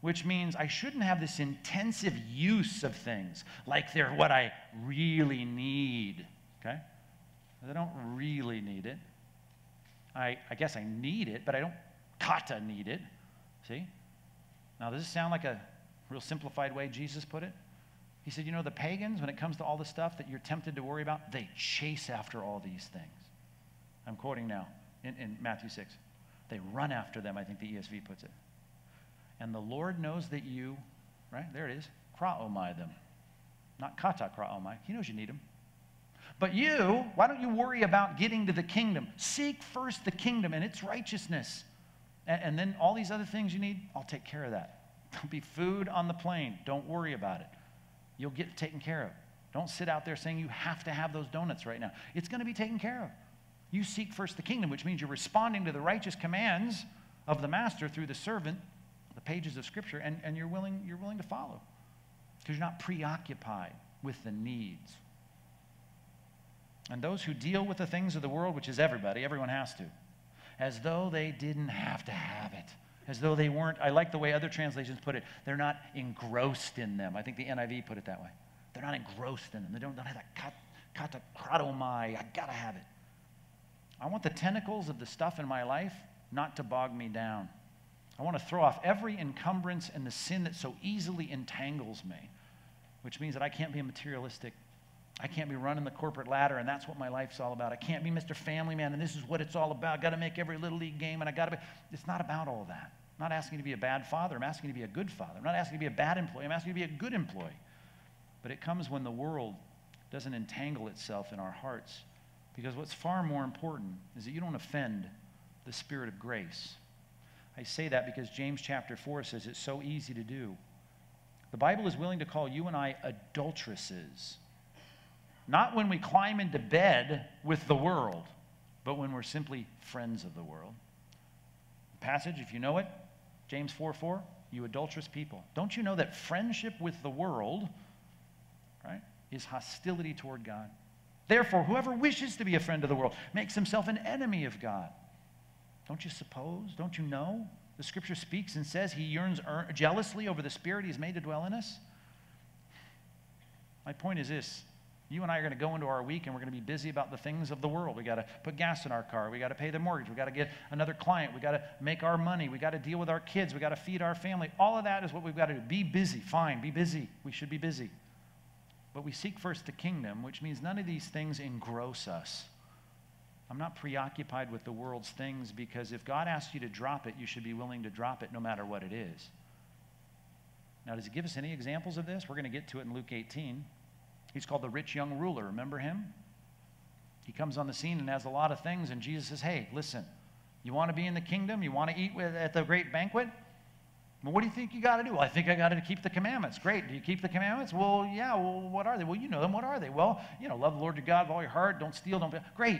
which means I shouldn't have this intensive use of things like they're what I really need. Okay? I don't really need it. I, I guess I need it, but I don't kata need it. See? Now, does this sound like a real simplified way Jesus put it? He said, You know, the pagans, when it comes to all the stuff that you're tempted to worry about, they chase after all these things. I'm quoting now in, in Matthew 6. They run after them, I think the ESV puts it. And the Lord knows that you, right? There it is, kraomai them. Not kata kraomai. He knows you need them. But you, why don't you worry about getting to the kingdom? Seek first the kingdom and its righteousness. And, and then all these other things you need, I'll take care of that. There'll be food on the plane. Don't worry about it. You'll get taken care of. Don't sit out there saying you have to have those donuts right now. It's going to be taken care of. You seek first the kingdom, which means you're responding to the righteous commands of the master through the servant, the pages of Scripture, and, and you're, willing, you're willing to follow because you're not preoccupied with the needs. And those who deal with the things of the world, which is everybody, everyone has to, as though they didn't have to have it, as though they weren't, I like the way other translations put it, they're not engrossed in them. I think the NIV put it that way. They're not engrossed in them. They don't, don't have that kata kraomai, I gotta have it. I want the tentacles of the stuff in my life not to bog me down. I want to throw off every encumbrance and the sin that so easily entangles me, which means that I can't be a materialistic. I can't be running the corporate ladder, and that's what my life's all about. I can't be Mr. Family Man, and this is what it's all about. Got to make every little league game, and I got to be. It's not about all that. I'm not asking you to be a bad father. I'm asking you to be a good father. I'm not asking you to be a bad employee. I'm asking you to be a good employee. But it comes when the world doesn't entangle itself in our hearts because what's far more important is that you don't offend the Spirit of grace. I say that because James chapter 4 says it's so easy to do. The Bible is willing to call you and I adulteresses. Not when we climb into bed with the world, but when we're simply friends of the world. The passage, if you know it, James 4 4, you adulterous people. Don't you know that friendship with the world, right, is hostility toward God? Therefore, whoever wishes to be a friend of the world makes himself an enemy of God. Don't you suppose? Don't you know? The scripture speaks and says he yearns jealously over the spirit he's made to dwell in us. My point is this you and I are going to go into our week and we're going to be busy about the things of the world. We got to put gas in our car. We got to pay the mortgage. We got to get another client. We got to make our money. We got to deal with our kids. We got to feed our family. All of that is what we've got to do. Be busy. Fine. Be busy. We should be busy. But we seek first the kingdom, which means none of these things engross us. I'm not preoccupied with the world's things because if God asks you to drop it, you should be willing to drop it no matter what it is. Now, does he give us any examples of this? We're going to get to it in Luke 18. He's called the rich young ruler. Remember him? He comes on the scene and has a lot of things, and Jesus says, Hey, listen, you want to be in the kingdom? You want to eat with, at the great banquet? Well, what do you think you got to do? Well, I think I got to keep the commandments. Great. Do you keep the commandments? Well, yeah. Well, what are they? Well, you know them. What are they? Well, you know, love the Lord your God with all your heart. Don't steal. Don't. Great.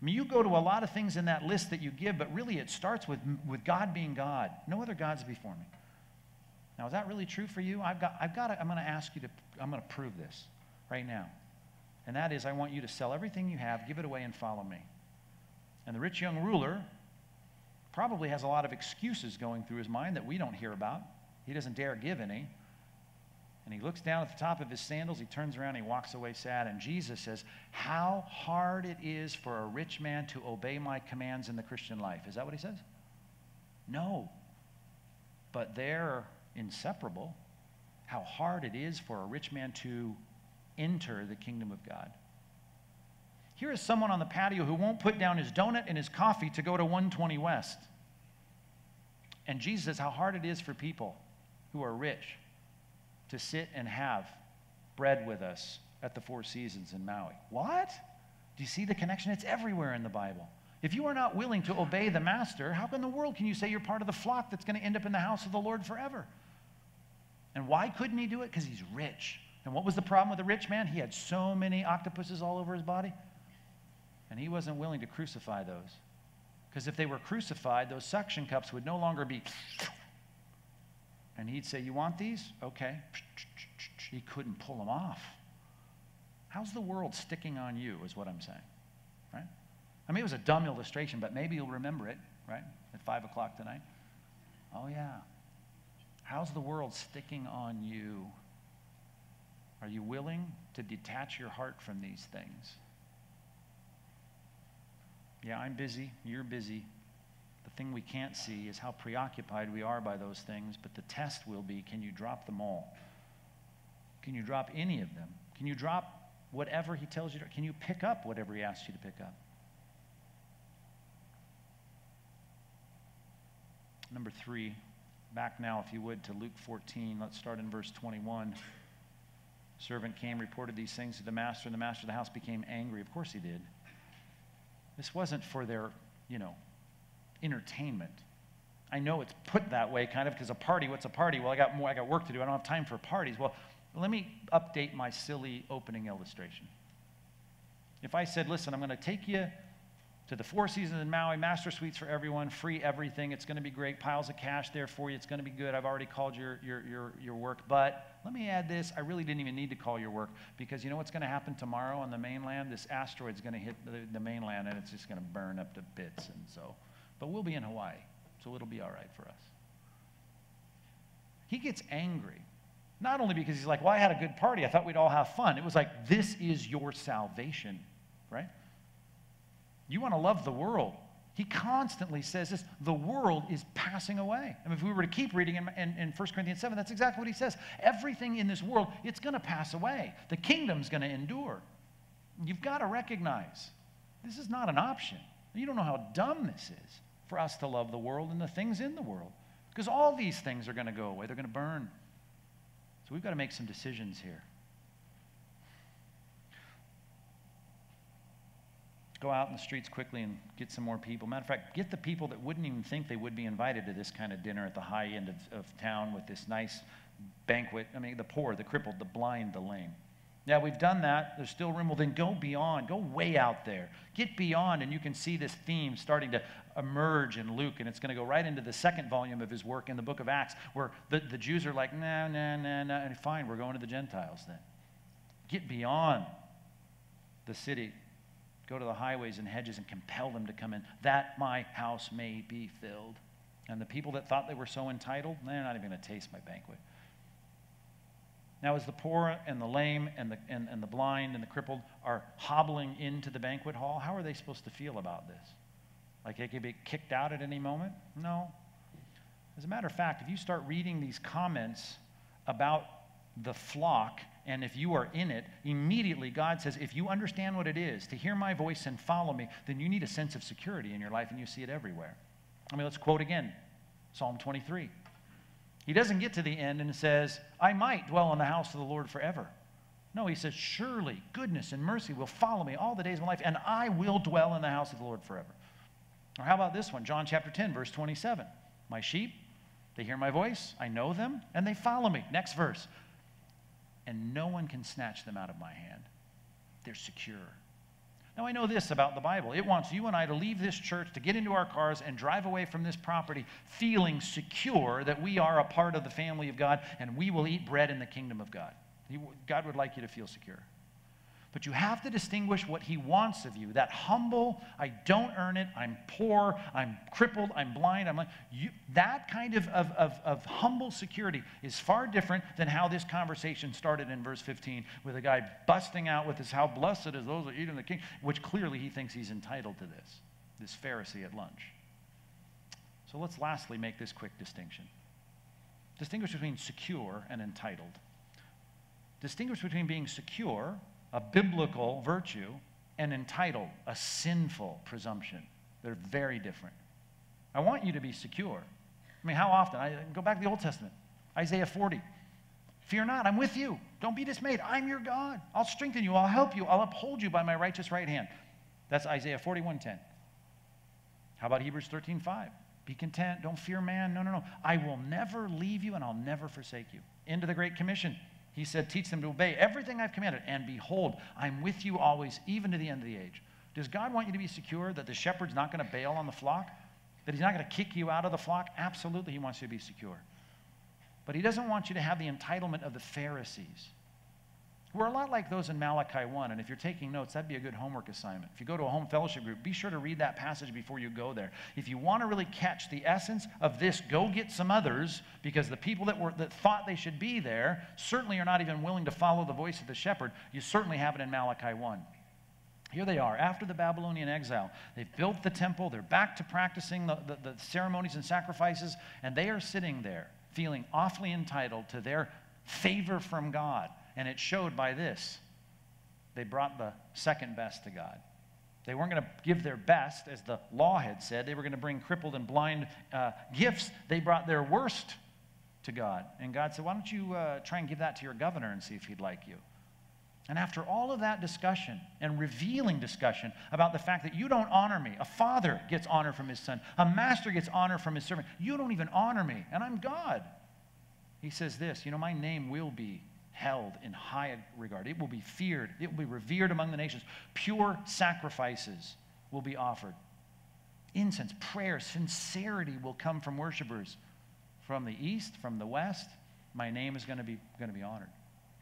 I mean, you go to a lot of things in that list that you give, but really it starts with, with God being God. No other gods before me. Now, is that really true for you? I've got, I've got to, I'm going to ask you to, I'm going to prove this right now. And that is, I want you to sell everything you have, give it away, and follow me. And the rich young ruler probably has a lot of excuses going through his mind that we don't hear about. He doesn't dare give any. And he looks down at the top of his sandals, he turns around, he walks away sad. And Jesus says, How hard it is for a rich man to obey my commands in the Christian life. Is that what he says? No. But they're inseparable. How hard it is for a rich man to enter the kingdom of God. Here is someone on the patio who won't put down his donut and his coffee to go to 120 West. And Jesus says how hard it is for people who are rich to sit and have bread with us at the Four Seasons in Maui. What? Do you see the connection? It's everywhere in the Bible. If you are not willing to obey the master, how in the world can you say you're part of the flock that's going to end up in the house of the Lord forever? And why couldn't he do it? Because he's rich. And what was the problem with the rich man? He had so many octopuses all over his body. And he wasn't willing to crucify those. Because if they were crucified, those suction cups would no longer be And he'd say, You want these? Okay. He couldn't pull them off. How's the world sticking on you, is what I'm saying, right? I mean, it was a dumb illustration, but maybe you'll remember it, right, at 5 o'clock tonight. Oh, yeah. How's the world sticking on you? Are you willing to detach your heart from these things? Yeah, I'm busy. You're busy. The thing we can't see is how preoccupied we are by those things, but the test will be can you drop them all? Can you drop any of them? Can you drop whatever he tells you to? Can you pick up whatever he asks you to pick up? Number three, back now, if you would, to Luke 14. Let's start in verse 21. Servant came, reported these things to the master, and the master of the house became angry. Of course he did. This wasn't for their, you know, entertainment. I know it's put that way kind of because a party, what's a party? Well, I got more, I got work to do. I don't have time for parties. Well, let me update my silly opening illustration. If I said, listen, I'm going to take you to the Four Seasons in Maui, master suites for everyone, free everything. It's going to be great. Piles of cash there for you. It's going to be good. I've already called your, your, your, your work. But let me add this. I really didn't even need to call your work because you know what's going to happen tomorrow on the mainland? This asteroid's going to hit the, the mainland and it's just going to burn up to bits. And so, but we'll be in Hawaii, so it'll be all right for us. He gets angry. Not only because he's like, well, I had a good party. I thought we'd all have fun. It was like, this is your salvation, right? You want to love the world. He constantly says this the world is passing away. I mean, if we were to keep reading in, in, in 1 Corinthians 7, that's exactly what he says. Everything in this world, it's going to pass away. The kingdom's going to endure. You've got to recognize this is not an option. You don't know how dumb this is for us to love the world and the things in the world. Because all these things are going to go away, they're going to burn. So we've got to make some decisions here. Go out in the streets quickly and get some more people. Matter of fact, get the people that wouldn't even think they would be invited to this kind of dinner at the high end of, of town with this nice banquet. I mean, the poor, the crippled, the blind, the lame. Now we've done that. There's still room. Well, then go beyond. Go way out there. Get beyond, and you can see this theme starting to emerge in Luke, and it's going to go right into the second volume of his work in the book of Acts, where the, the Jews are like, nah, nah, nah, nah, and fine, we're going to the Gentiles then. Get beyond the city Go to the highways and hedges and compel them to come in, that my house may be filled. And the people that thought they were so entitled, they're not even going to taste my banquet. Now, as the poor and the lame and the, and, and the blind and the crippled are hobbling into the banquet hall, how are they supposed to feel about this? Like they could be kicked out at any moment? No. As a matter of fact, if you start reading these comments about the flock and if you are in it, immediately God says, if you understand what it is to hear my voice and follow me, then you need a sense of security in your life, and you see it everywhere. I mean, let's quote again Psalm 23. He doesn't get to the end and says, I might dwell in the house of the Lord forever. No, he says, Surely goodness and mercy will follow me all the days of my life, and I will dwell in the house of the Lord forever. Or how about this one? John chapter 10, verse 27. My sheep, they hear my voice, I know them, and they follow me. Next verse and no one can snatch them out of my hand. They're secure. Now, I know this about the Bible. It wants you and I to leave this church, to get into our cars and drive away from this property feeling secure that we are a part of the family of God and we will eat bread in the kingdom of God. God would like you to feel secure. But you have to distinguish what he wants of you. That humble, I don't earn it, I'm poor, I'm crippled, I'm blind, I'm like, you, that kind of, of, of, of humble security is far different than how this conversation started in verse 15 with a guy busting out with this, how blessed is those that eat in the king, which clearly he thinks he's entitled to this, this Pharisee at lunch. So let's lastly make this quick distinction. Distinguish between secure and entitled. Distinguish between being secure a biblical virtue, and entitled, a sinful presumption. They're very different. I want you to be secure. I mean, how often? I go back to the Old Testament, Isaiah 40. Fear not, I'm with you. Don't be dismayed. I'm your God. I'll strengthen you. I'll help you. I'll uphold you by my righteous right hand. That's Isaiah 41:10. How about Hebrews 13:5? Be content. Don't fear man. No, no, no. I will never leave you and I'll never forsake you. Into the Great Commission. He said, Teach them to obey everything I've commanded. And behold, I'm with you always, even to the end of the age. Does God want you to be secure that the shepherd's not going to bail on the flock? That he's not going to kick you out of the flock? Absolutely, he wants you to be secure. But he doesn't want you to have the entitlement of the Pharisees. We're a lot like those in Malachi 1, and if you're taking notes, that'd be a good homework assignment. If you go to a home fellowship group, be sure to read that passage before you go there. If you want to really catch the essence of this, go get some others, because the people that, were, that thought they should be there certainly are not even willing to follow the voice of the shepherd. You certainly have it in Malachi 1. Here they are, after the Babylonian exile. They've built the temple, they're back to practicing the, the, the ceremonies and sacrifices, and they are sitting there feeling awfully entitled to their favor from God. And it showed by this they brought the second best to God. They weren't going to give their best, as the law had said. They were going to bring crippled and blind uh, gifts. They brought their worst to God. And God said, Why don't you uh, try and give that to your governor and see if he'd like you? And after all of that discussion and revealing discussion about the fact that you don't honor me, a father gets honor from his son, a master gets honor from his servant, you don't even honor me, and I'm God. He says this, you know, my name will be held in high regard. It will be feared. It will be revered among the nations. Pure sacrifices will be offered. Incense, prayer, sincerity will come from worshipers from the east, from the west. My name is going to be, going to be honored.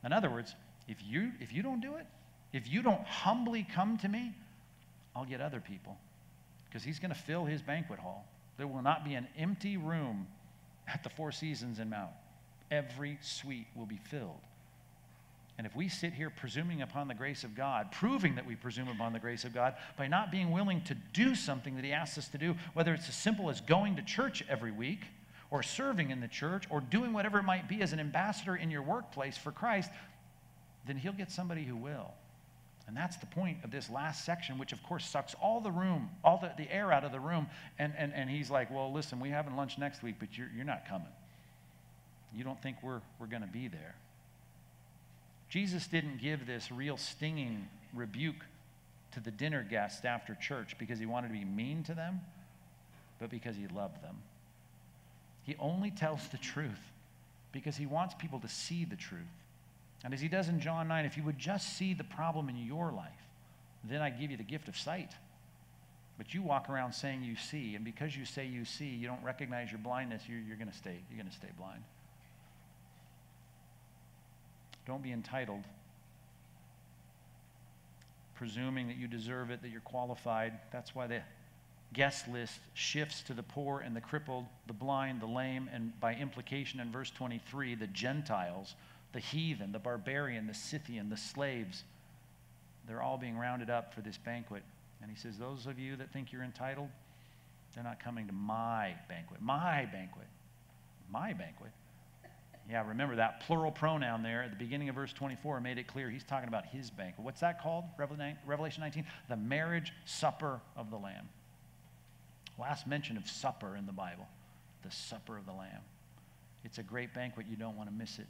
In other words, if you, if you don't do it, if you don't humbly come to me, I'll get other people because he's going to fill his banquet hall. There will not be an empty room at the Four Seasons in Maui. Every suite will be filled. And if we sit here presuming upon the grace of God, proving that we presume upon the grace of God by not being willing to do something that He asks us to do, whether it's as simple as going to church every week, or serving in the church, or doing whatever it might be as an ambassador in your workplace for Christ, then He'll get somebody who will. And that's the point of this last section, which of course sucks all the room, all the, the air out of the room. And, and, and he's like, Well, listen, we having lunch next week, but you're, you're not coming. You don't think we're, we're going to be there. Jesus didn't give this real stinging rebuke to the dinner guests after church because he wanted to be mean to them, but because he loved them. He only tells the truth because he wants people to see the truth. And as he does in John 9, if you would just see the problem in your life, then I give you the gift of sight. But you walk around saying you see, and because you say you see, you don't recognize your blindness, you're, you're going to stay, you're going to stay blind. Don't be entitled, presuming that you deserve it, that you're qualified. That's why the guest list shifts to the poor and the crippled, the blind, the lame, and by implication in verse 23, the Gentiles, the heathen, the barbarian, the Scythian, the slaves. They're all being rounded up for this banquet. And he says, Those of you that think you're entitled, they're not coming to my banquet. My banquet. My banquet. Yeah, remember that plural pronoun there at the beginning of verse 24 made it clear he's talking about his banquet. What's that called? Revelation 19? The marriage supper of the Lamb. Last mention of supper in the Bible, the supper of the Lamb. It's a great banquet. You don't want to miss it.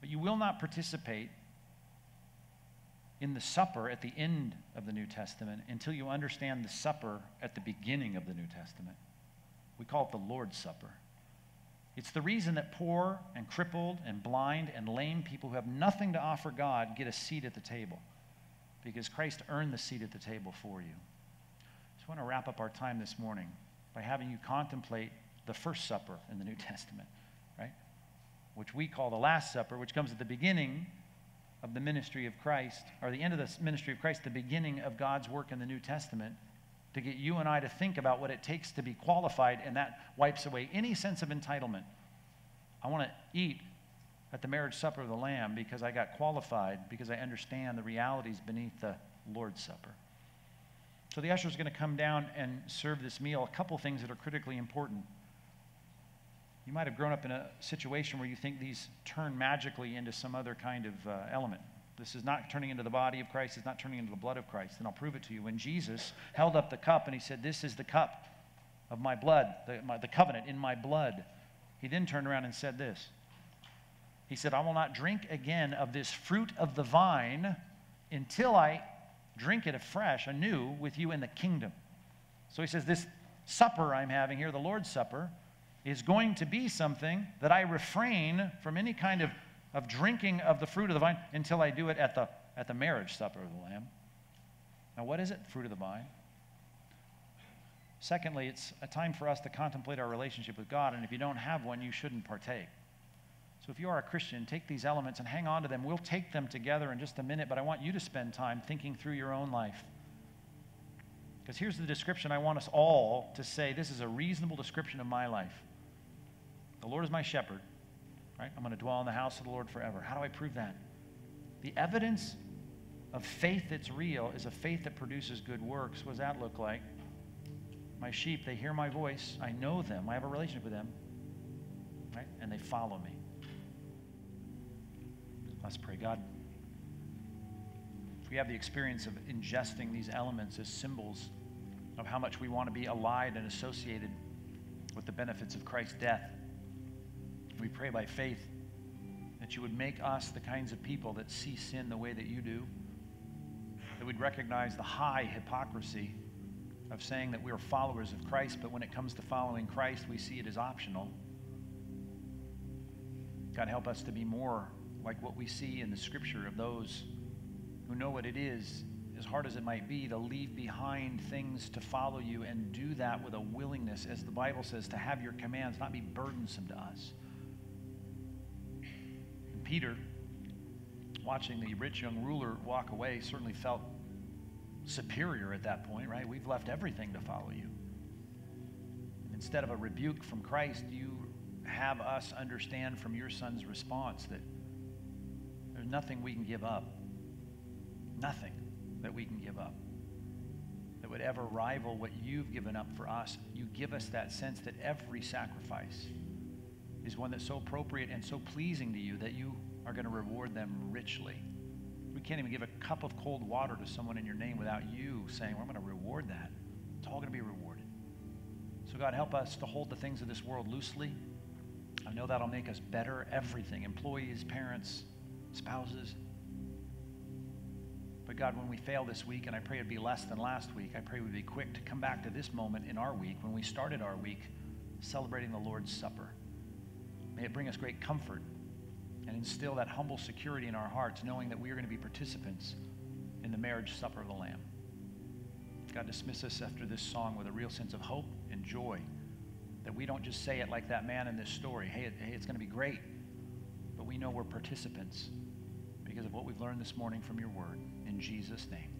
But you will not participate in the supper at the end of the New Testament until you understand the supper at the beginning of the New Testament. We call it the Lord's Supper. It's the reason that poor and crippled and blind and lame people who have nothing to offer God get a seat at the table because Christ earned the seat at the table for you. I just want to wrap up our time this morning by having you contemplate the first supper in the New Testament, right? Which we call the Last Supper, which comes at the beginning of the ministry of Christ, or the end of the ministry of Christ, the beginning of God's work in the New Testament to get you and I to think about what it takes to be qualified, and that wipes away any sense of entitlement. I want to eat at the marriage supper of the Lamb because I got qualified, because I understand the realities beneath the Lord's Supper. So the usher is going to come down and serve this meal. A couple things that are critically important. You might have grown up in a situation where you think these turn magically into some other kind of uh, element. This is not turning into the body of Christ, it's not turning into the blood of Christ. And I'll prove it to you. When Jesus held up the cup and he said, This is the cup of my blood, the, my, the covenant in my blood, he then turned around and said this. He said, I will not drink again of this fruit of the vine until I drink it afresh, anew, with you in the kingdom. So he says, This supper I'm having here, the Lord's Supper, is going to be something that I refrain from any kind of of drinking of the fruit of the vine until I do it at the, at the marriage supper of the Lamb. Now, what is it? Fruit of the vine. Secondly, it's a time for us to contemplate our relationship with God, and if you don't have one, you shouldn't partake. So if you are a Christian, take these elements and hang on to them. We'll take them together in just a minute, but I want you to spend time thinking through your own life. Because here's the description I want us all to say this is a reasonable description of my life. The Lord is my shepherd, right? I'm going to dwell in the house of the Lord forever. How do I prove that? The evidence of faith that's real is a faith that produces good works. What does that look like? My sheep, they hear my voice. I know them. I have a relationship with them. Right? And they follow me. Let's pray. God, if we have the experience of ingesting these elements as symbols of how much we want to be allied and associated with the benefits of Christ's death, we pray by faith that you would make us the kinds of people that see sin the way that you do, that we'd recognize the high hypocrisy of saying that we are followers of Christ, but when it comes to following Christ, we see it as optional. God, help us to be more like what we see in the scripture of those who know what it is, as hard as it might be, to leave behind things to follow you and do that with a willingness, as the Bible says, to have your commands not be burdensome to us. Peter, watching the rich young ruler walk away, certainly felt superior at that point, right? We've left everything to follow you. And Instead of a rebuke from Christ, you have us understand from your son's response that there's nothing we can give up. Nothing that we can give up that would ever rival what you've given up for us. You give us that sense that every sacrifice is one that's so appropriate and so pleasing to you that you are going to reward them richly. We can't even give a cup of cold water to someone in your name without you saying, well, I'm going to reward that. It's all going to be rewarded. So, God, help us to hold the things of this world loosely. I know that'll make us better, everything employees, parents, spouses. But God, when we fail this week, and I pray it'd be less than last week, I pray we'd be quick to come back to this moment in our week when we started our week celebrating the Lord's Supper. May it bring us great comfort and instill that humble security in our hearts, knowing that we are going to be participants in the marriage supper of the Lamb. God, dismiss us after this song with a real sense of hope and joy that we don't just say it like that man in this story hey, it, hey it's going to be great, but we know we're participants because of what we've learned this morning from your word. In Jesus' name,